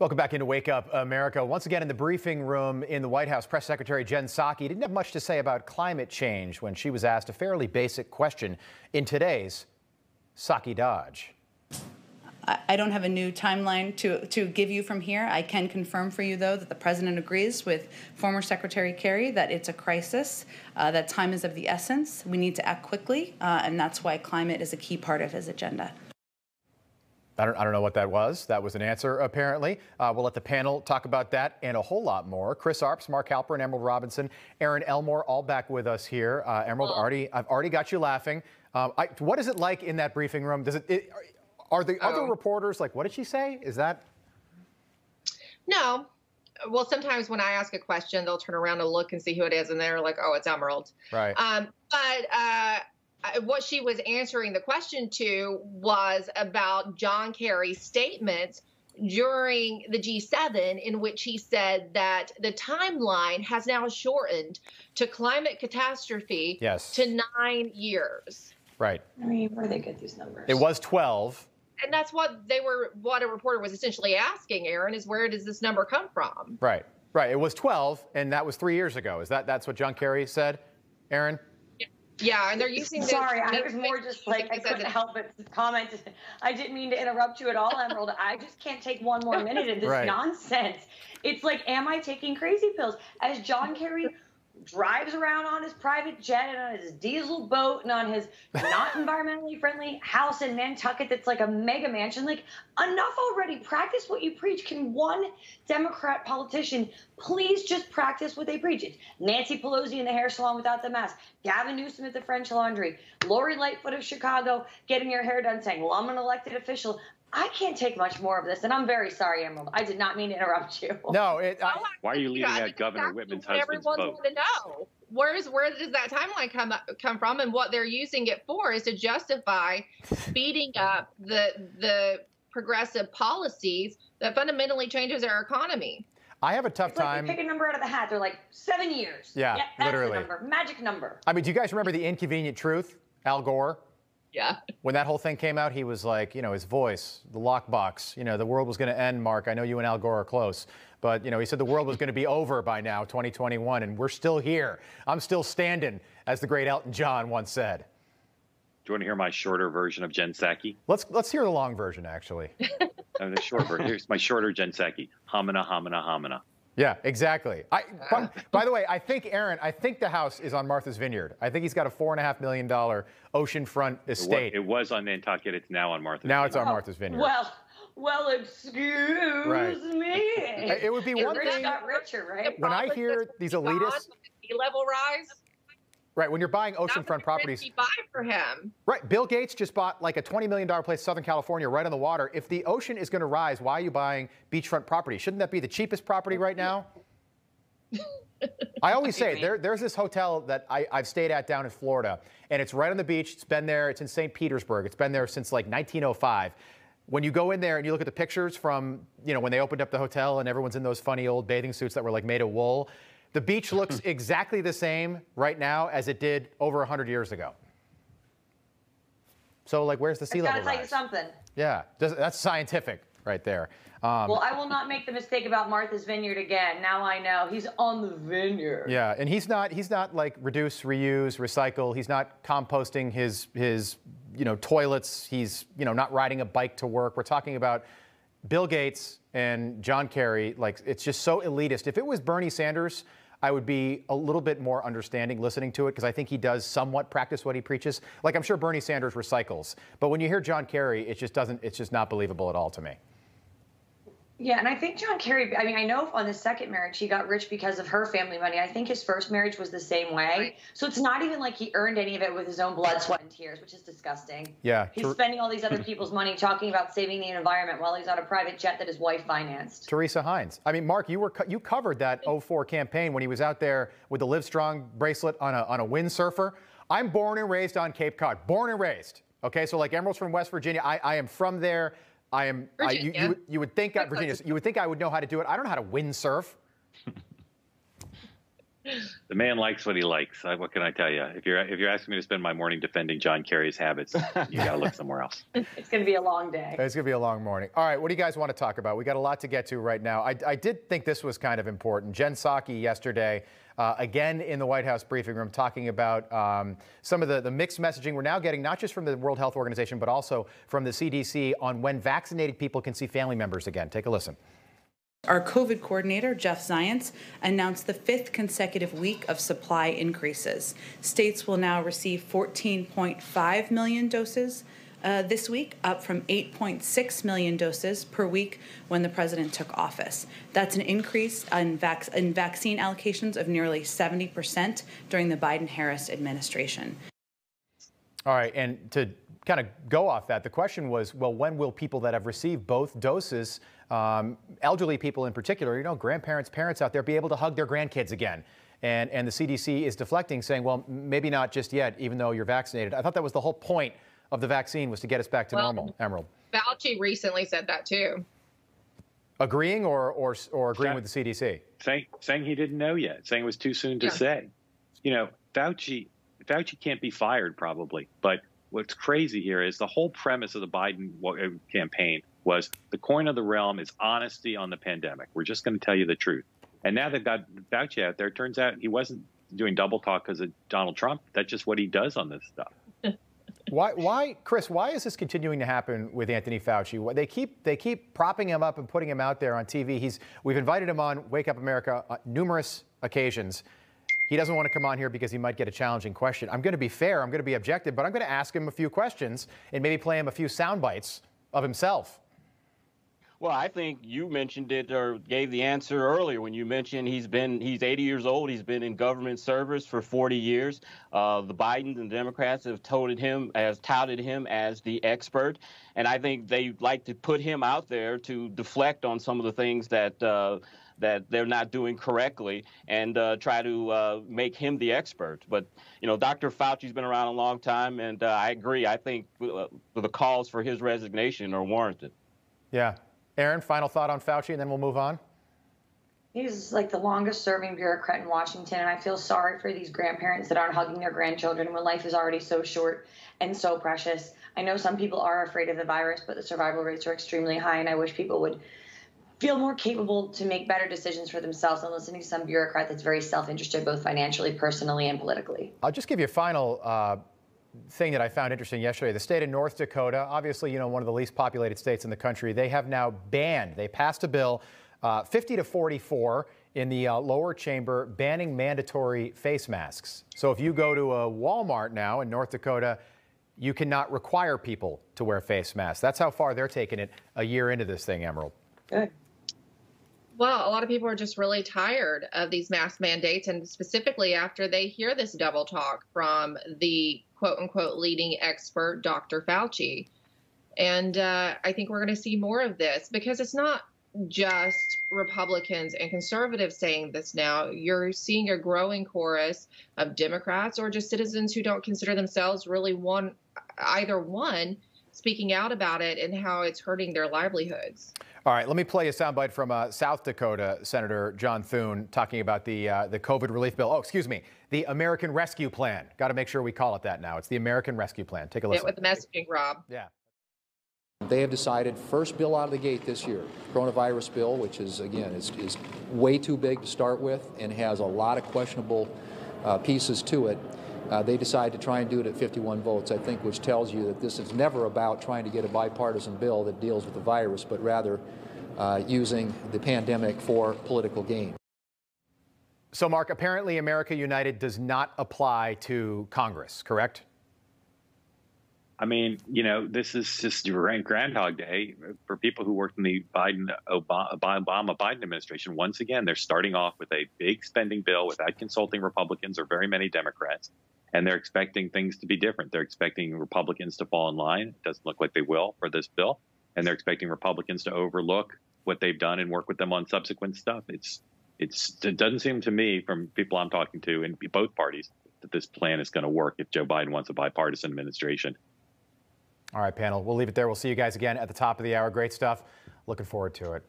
Welcome back into Wake Up America. Once again in the briefing room in the White House, Press Secretary Jen Psaki didn't have much to say about climate change when she was asked a fairly basic question in today's Psaki Dodge. I don't have a new timeline to, to give you from here. I can confirm for you, though, that the President agrees with former Secretary Kerry that it's a crisis, uh, that time is of the essence. We need to act quickly, uh, and that's why climate is a key part of his agenda. I don't, I don't know what that was. That was an answer, apparently. Uh, we'll let the panel talk about that and a whole lot more. Chris Arps, Mark Halperin, Emerald Robinson, Erin Elmore, all back with us here. Uh, Emerald, already, I've already got you laughing. Um, I, what is it like in that briefing room? Does it, it are the other oh. reporters like, what did she say? Is that? No. Well, sometimes when I ask a question, they'll turn around and look and see who it is, and they're like, "Oh, it's Emerald." Right. Um, but uh, what she was answering the question to was about John Kerry's statements during the G7, in which he said that the timeline has now shortened to climate catastrophe yes. to nine years. Right. I mean, where they get these numbers? It was 12 and that's what they were what a reporter was essentially asking erin is where does this number come from right right it was 12 and that was three years ago is that that's what john kerry said erin yeah, and they're using. Sorry, I was more just like I couldn't help but comment. I didn't mean to interrupt you at all, Emerald. I just can't take one more minute of this right. nonsense. It's like, am I taking crazy pills? As John Kerry drives around on his private jet and on his diesel boat and on his not environmentally friendly house in Nantucket that's like a mega mansion. Like, enough already. Practice what you preach. Can one Democrat politician please just practice what they preach? It's Nancy Pelosi in the hair salon without the mask, Gavin Newsom at the French Laundry, Lori Lightfoot of Chicago getting her hair done saying, Well, I'm an elected official. I can't take much more of this, and I'm very sorry, Emerald. I did not mean to interrupt you. No, it, I, oh why are you leaving out Governor Whitmer's husband's vote? Everyone's to know. Where's where does that timeline come come from, and what they're using it for is to justify speeding up the the progressive policies that fundamentally changes our economy. I have a tough it's time. Like pick a number out of the hat. They're like seven years. Yeah, yeah that's literally. The number. Magic number. I mean, do you guys remember the inconvenient truth? Al Gore. Yeah. When that whole thing came out, he was like, you know, his voice, the lockbox, you know, the world was going to end, Mark. I know you and Al Gore are close. But, you know, he said the world was going to be over by now, 2021, and we're still here. I'm still standing, as the great Elton John once said. Do you want to hear my shorter version of Jen Psaki? Let's let's hear the long version, actually. the short version. Here's my shorter Jen Psaki. Homina, homina, homina. Yeah, exactly. I, uh, by, by, the way, I think Erin, I think the house is on Martha's Vineyard. I think he's got a four and a half million dollar oceanfront estate. It was, it was, on Nantucket. It's now on Martha's. Vineyard. Now Vineyard. it's on Martha's Vineyard. Well, well, excuse right. me. It would be it one thing. got richer, right? When I hear these elitists, sea level rise. Right, when you're buying oceanfront properties. Buy for him. Right, Bill Gates just bought like a $20 million place in Southern California right on the water. If the ocean is going to rise, why are you buying beachfront property? Shouldn't that be the cheapest property right now? I always say there, there's this hotel that I, have stayed at down in Florida, and it's right on the beach. It's been there. It's in St. Petersburg. It's been there since like 1905. When you go in there and you look at the pictures from, you know, when they opened up the hotel and everyone's in those funny old bathing suits that were like made of wool, the beach looks exactly the same right now as it did over 100 years ago. So, like, where's the sea level rise? Gotta tell you something. Yeah, that's scientific right there. Um, well, I will not make the mistake about Martha's Vineyard again. Now I know he's on the vineyard. Yeah, and he's not he's not like reduce, reuse, recycle. He's not composting his his you know toilets. He's you know not riding a bike to work. We're talking about Bill Gates and John Kerry. Like it's just so elitist. If it was Bernie Sanders. I would be a little bit more understanding listening to it because I think he does somewhat practice what he preaches. Like I'm sure Bernie Sanders recycles, but when you hear John Kerry, it just doesn't. It's just not believable at all to me. Yeah, and I think John Kerry, I mean, I know on the second marriage, he got rich because of her family money. I think his first marriage was the same way. So it's not even like he earned any of it with his own blood, sweat, and tears, which is disgusting. Yeah. He's spending all these other people's money talking about saving the environment while he's on a private jet that his wife financed. Teresa Heinz. I mean, Mark, you were you covered that 04 campaign when he was out there with the Livestrong bracelet on a, on a windsurfer. I'm born and raised on Cape Cod. Born and raised. Okay, so like Emerald's from West Virginia. I, I am from there. I am. I, you, you, you, would think, Virginia. You would think I would know how to do it. I don't know how to windsurf. the man likes what he likes. What can I tell you? If you're if you're asking me to spend my morning defending John Kerry's habits, you got to look somewhere else. It's going to be a long day. It's going to be a long morning. All right, what do you guys want to talk about? We got a lot to get to right now. I, I did think this was kind of important. Jen Psaki yesterday, uh, again in the White House briefing room, talking about um, some of the, the mixed messaging we're now getting, not just from the World Health Organization, but also from the CDC on when vaccinated people can see family members again. Take a listen. Our COVID coordinator, Jeff Zients, announced the fifth consecutive week of supply increases. States will now receive 14.5 million doses uh, this week, up from 8.6 million doses per week when the president took office. That's an increase in, vac- in vaccine allocations of nearly 70% during the Biden Harris administration. All right, and to kind of go off that, the question was well, when will people that have received both doses um, elderly people in particular, you know, grandparents, parents out there, be able to hug their grandkids again. And, and the CDC is deflecting, saying, well, maybe not just yet, even though you're vaccinated. I thought that was the whole point of the vaccine was to get us back to well, normal, Emerald. Fauci recently said that too. Agreeing or, or, or agreeing with the CDC? Saying, saying he didn't know yet, saying it was too soon to yeah. say. You know, Fauci, Fauci can't be fired probably, but what's crazy here is the whole premise of the Biden uh, campaign was the coin of the realm is honesty on the pandemic. We're just going to tell you the truth. And now they've got Fauci out there. It turns out he wasn't doing double talk because of Donald Trump. That's just what he does on this stuff. Why, why, Chris? Why is this continuing to happen with Anthony Fauci? They keep they keep propping him up and putting him out there on TV. He's we've invited him on Wake Up America on numerous occasions. He doesn't want to come on here because he might get a challenging question. I'm going to be fair. I'm going to be objective, but I'm going to ask him a few questions and maybe play him a few sound bites of himself. Well, I think you mentioned it or gave the answer earlier when you mentioned he's been he's 80 years old. He's been in government service for 40 years. Uh, the Bidens and Democrats have touted him as touted him as the expert, and I think they like to put him out there to deflect on some of the things that. Uh, that they're not doing correctly and uh, try to uh, make him the expert. But, you know, Dr. Fauci's been around a long time, and uh, I agree. I think uh, the calls for his resignation are warranted. Yeah. Erin, final thought on Fauci, and then we'll move on. He's like the longest serving bureaucrat in Washington, and I feel sorry for these grandparents that aren't hugging their grandchildren when life is already so short and so precious. I know some people are afraid of the virus, but the survival rates are extremely high, and I wish people would feel more capable to make better decisions for themselves than listening to some bureaucrat that's very self-interested, both financially, personally, and politically. I'll just give you a final uh, thing that I found interesting yesterday. The state of North Dakota, obviously, you know, one of the least populated states in the country, they have now banned, they passed a bill, uh, 50 to 44 in the uh, lower chamber, banning mandatory face masks. So if you go to a Walmart now in North Dakota, you cannot require people to wear face masks. That's how far they're taking it a year into this thing, Emerald. Good. Well, a lot of people are just really tired of these mask mandates, and specifically after they hear this double talk from the quote unquote leading expert, Dr. Fauci. And uh, I think we're going to see more of this because it's not just Republicans and conservatives saying this now. You're seeing a growing chorus of Democrats or just citizens who don't consider themselves really one, either one, speaking out about it and how it's hurting their livelihoods. All right, let me play a soundbite from uh, South Dakota Senator John Thune talking about the uh, the COVID relief bill. Oh, excuse me, the American Rescue Plan. Got to make sure we call it that now. It's the American Rescue Plan. Take a listen. Yeah, with the messaging, Rob. Yeah. They have decided first bill out of the gate this year, coronavirus bill, which is again is, is way too big to start with and has a lot of questionable uh, pieces to it. Uh, they decided to try and do it at 51 votes, I think, which tells you that this is never about trying to get a bipartisan bill that deals with the virus, but rather uh, using the pandemic for political gain. So, Mark, apparently America United does not apply to Congress, correct? I mean, you know, this is just Groundhog Day for people who worked in the Biden Obama, Biden administration. Once again, they're starting off with a big spending bill without consulting Republicans or very many Democrats and they're expecting things to be different. They're expecting Republicans to fall in line. It doesn't look like they will for this bill, and they're expecting Republicans to overlook what they've done and work with them on subsequent stuff. It's it's it doesn't seem to me from people I'm talking to in both parties that this plan is going to work if Joe Biden wants a bipartisan administration. All right, panel. We'll leave it there. We'll see you guys again at the top of the hour. Great stuff. Looking forward to it.